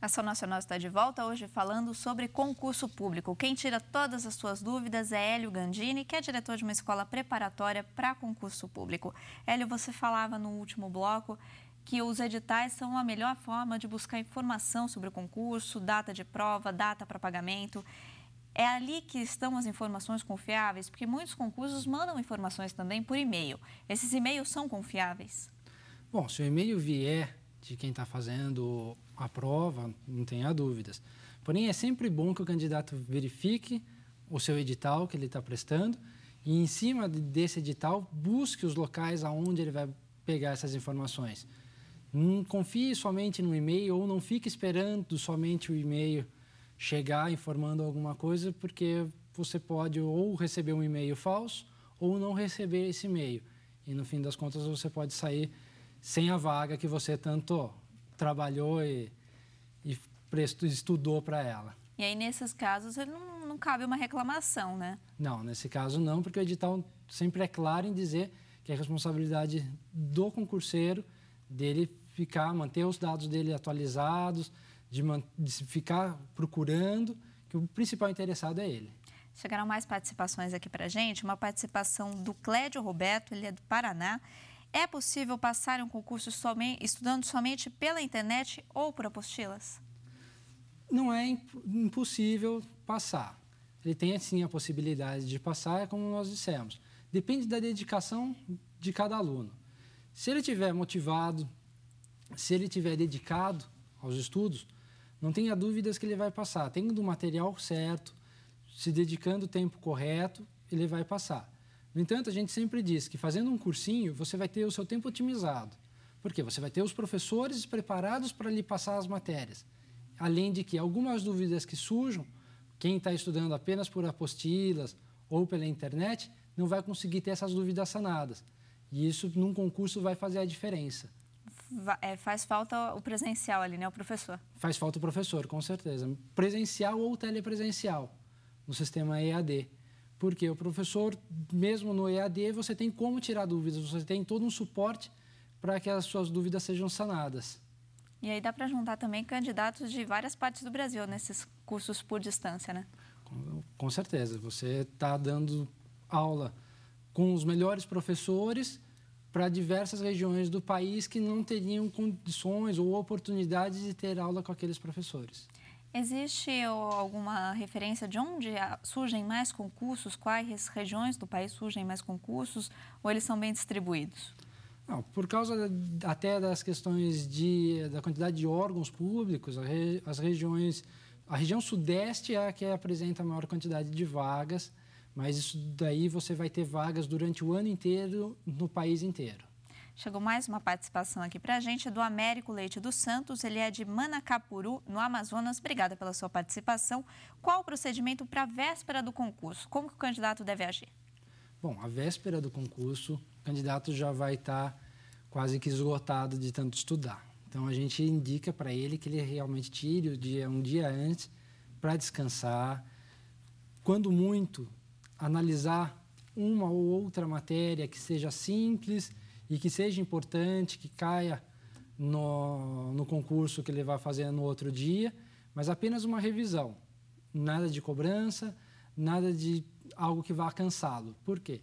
Ação Nacional está de volta hoje falando sobre concurso público. Quem tira todas as suas dúvidas é Hélio Gandini, que é diretor de uma escola preparatória para concurso público. Hélio, você falava no último bloco que os editais são a melhor forma de buscar informação sobre o concurso, data de prova, data para pagamento. É ali que estão as informações confiáveis, porque muitos concursos mandam informações também por e-mail. Esses e-mails são confiáveis? Bom, se o e-mail vier de quem está fazendo a prova, não tenha dúvidas. Porém, é sempre bom que o candidato verifique o seu edital que ele está prestando e, em cima desse edital, busque os locais aonde ele vai pegar essas informações. Não confie somente no e-mail ou não fique esperando somente o e-mail chegar informando alguma coisa, porque você pode ou receber um e-mail falso ou não receber esse e-mail. E no fim das contas você pode sair sem a vaga que você tanto trabalhou e, e estudou para ela. E aí, nesses casos, não, não cabe uma reclamação, né? Não, nesse caso não, porque o edital sempre é claro em dizer que é responsabilidade do concurseiro dele ficar, manter os dados dele atualizados, de, de ficar procurando, que o principal interessado é ele. Chegaram mais participações aqui para gente. Uma participação do Clédio Roberto, ele é do Paraná. É possível passar um concurso somente, estudando somente pela internet ou por apostilas? Não é impossível passar. Ele tem, sim, a possibilidade de passar, como nós dissemos. Depende da dedicação de cada aluno. Se ele estiver motivado, se ele estiver dedicado aos estudos, não tenha dúvidas que ele vai passar. Tendo o material certo, se dedicando o tempo correto, ele vai passar. No entanto, a gente sempre diz que fazendo um cursinho, você vai ter o seu tempo otimizado. Por quê? Você vai ter os professores preparados para lhe passar as matérias. Além de que algumas dúvidas que surjam, quem está estudando apenas por apostilas ou pela internet, não vai conseguir ter essas dúvidas sanadas. E isso, num concurso, vai fazer a diferença. É, faz falta o presencial ali, né, o professor? Faz falta o professor, com certeza. Presencial ou telepresencial, no sistema EAD. Porque o professor, mesmo no EAD, você tem como tirar dúvidas, você tem todo um suporte para que as suas dúvidas sejam sanadas. E aí dá para juntar também candidatos de várias partes do Brasil nesses cursos por distância, né? Com, com certeza. Você está dando aula com os melhores professores para diversas regiões do país que não teriam condições ou oportunidades de ter aula com aqueles professores. Existe alguma referência de onde surgem mais concursos? Quais regiões do país surgem mais concursos? Ou eles são bem distribuídos? Não, por causa até das questões de, da quantidade de órgãos públicos, as regiões, a região sudeste é a que apresenta a maior quantidade de vagas, mas isso daí você vai ter vagas durante o ano inteiro no país inteiro. Chegou mais uma participação aqui para a gente do Américo Leite dos Santos. Ele é de Manacapuru, no Amazonas. Obrigada pela sua participação. Qual o procedimento para a véspera do concurso? Como que o candidato deve agir? Bom, a véspera do concurso, o candidato já vai estar tá quase que esgotado de tanto estudar. Então, a gente indica para ele que ele realmente tire o dia, um dia antes para descansar. Quando muito, analisar uma ou outra matéria que seja simples e que seja importante, que caia no, no concurso que ele vai fazer no outro dia, mas apenas uma revisão. Nada de cobrança, nada de algo que vá cansá-lo. Por quê?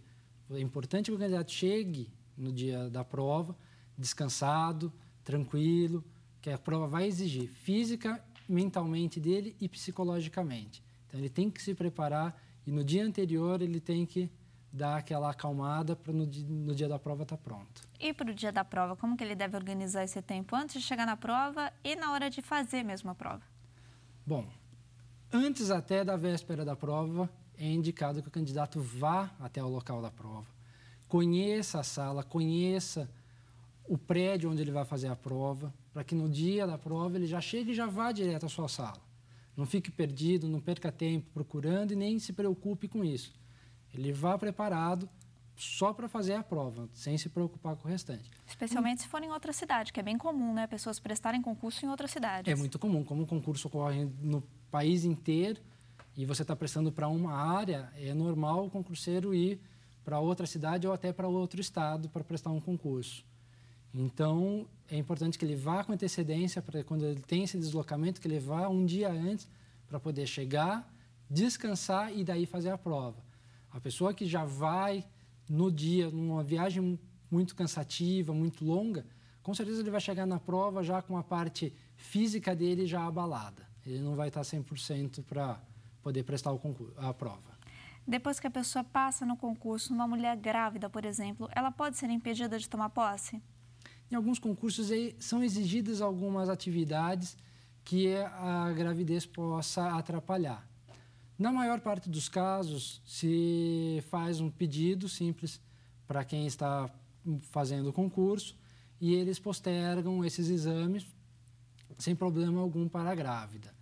É importante que o candidato chegue no dia da prova descansado, tranquilo, que a prova vai exigir física, mentalmente dele e psicologicamente. Então ele tem que se preparar e no dia anterior ele tem que dar aquela acalmada para no, no, dia da prova estar tá pronto. E para o dia da prova, como que ele deve organizar esse tempo antes de chegar na prova e na hora de fazer mesmo a prova? Bom, antes até da véspera da prova, é indicado que o candidato vá até o local da prova, conheça a sala, conheça o prédio onde ele vai fazer a prova, para que no dia da prova ele já chegue e já vá direto à sua sala. Não fique perdido, não perca tempo procurando e nem se preocupe com isso ele vá preparado só para fazer a prova, sem se preocupar com o restante. Especialmente se for em outra cidade, que é bem comum, né? Pessoas prestarem concurso em outras cidades. É muito comum. Como o concurso ocorre no país inteiro e você está prestando para uma área, é normal o concurseiro ir para outra cidade ou até para outro estado para prestar um concurso. Então, é importante que ele vá com antecedência, para quando ele tem esse deslocamento, que ele vá um dia antes para poder chegar, descansar e daí fazer a prova. A pessoa que já vai no dia, numa viagem muito cansativa, muito longa, com certeza ele vai chegar na prova já com a parte física dele já abalada. Ele não vai estar 100% para poder prestar o concurso, a prova. Depois que a pessoa passa no concurso, uma mulher grávida, por exemplo, ela pode ser impedida de tomar posse? Em alguns concursos são exigidas algumas atividades que a gravidez possa atrapalhar. Na maior parte dos casos, se faz um pedido simples para quem está fazendo o concurso e eles postergam esses exames sem problema algum para a grávida.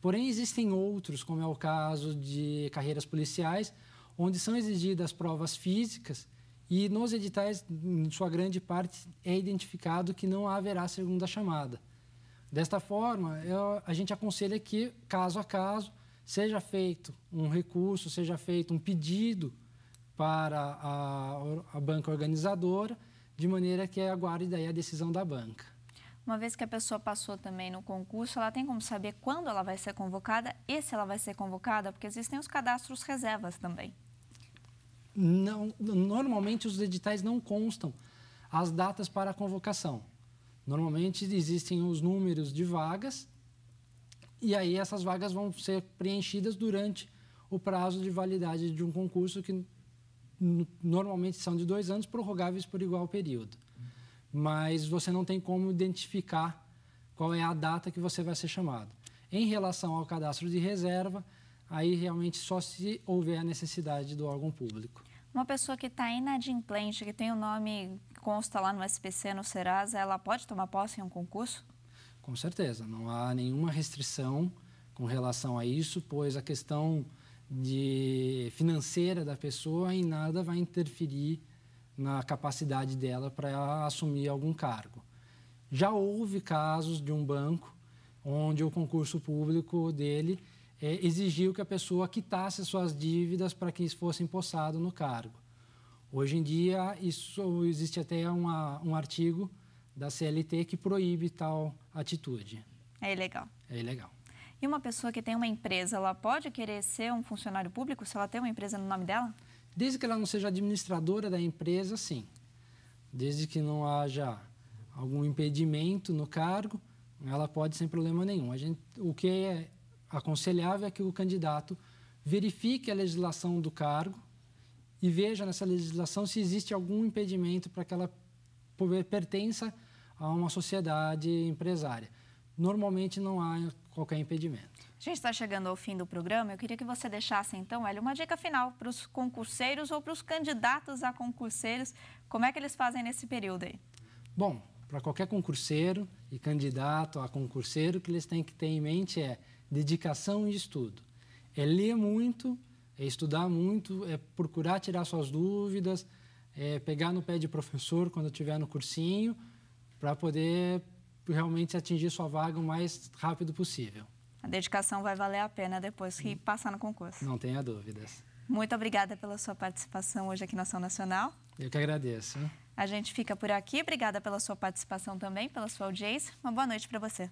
Porém, existem outros, como é o caso de carreiras policiais, onde são exigidas provas físicas e nos editais, em sua grande parte, é identificado que não haverá segunda chamada. Desta forma, eu, a gente aconselha que, caso a caso, seja feito um recurso, seja feito um pedido para a, a banca organizadora, de maneira que aguarde daí a decisão da banca. Uma vez que a pessoa passou também no concurso, ela tem como saber quando ela vai ser convocada e se ela vai ser convocada, porque existem os cadastros reservas também. Não, normalmente os editais não constam as datas para a convocação. Normalmente existem os números de vagas e aí essas vagas vão ser preenchidas durante o prazo de validade de um concurso que normalmente são de dois anos, prorrogáveis por igual período mas você não tem como identificar qual é a data que você vai ser chamado. Em relação ao cadastro de reserva, aí realmente só se houver a necessidade do órgão público. Uma pessoa que está inadimplente, que tem o nome consta lá no SPC, no Serasa, ela pode tomar posse em um concurso? Com certeza, não há nenhuma restrição com relação a isso, pois a questão de financeira da pessoa em nada vai interferir na capacidade dela para assumir algum cargo. Já houve casos de um banco onde o concurso público dele é, exigiu que a pessoa quitasse suas dívidas para que fosse empossado no cargo. Hoje em dia, isso existe até uma, um artigo da CLT que proíbe tal atitude. É ilegal. É ilegal. E uma pessoa que tem uma empresa, ela pode querer ser um funcionário público se ela tem uma empresa no nome dela? Desde que ela não seja administradora da empresa, sim. Desde que não haja algum impedimento no cargo, ela pode sem problema nenhum. A gente, o que é aconselhável é que o candidato verifique a legislação do cargo e veja nessa legislação se existe algum impedimento para que ela pertença a uma sociedade empresária. Normalmente não há qualquer impedimento. A gente está chegando ao fim do programa. Eu queria que você deixasse, então, Hélio, uma dica final para os concurseiros ou para os candidatos a concurseiros. Como é que eles fazem nesse período aí? Bom, para qualquer concurseiro e candidato a concurseiro, o que eles têm que ter em mente é dedicação e estudo. É ler muito, é estudar muito, é procurar tirar suas dúvidas, é pegar no pé de professor quando estiver no cursinho, para poder realmente atingir sua vaga o mais rápido possível. A dedicação vai valer a pena depois que passar no concurso. Não tenha dúvidas. Muito obrigada pela sua participação hoje aqui na Ação Nacional. Eu que agradeço. A gente fica por aqui. Obrigada pela sua participação também, pela sua audiência. Uma boa noite para você.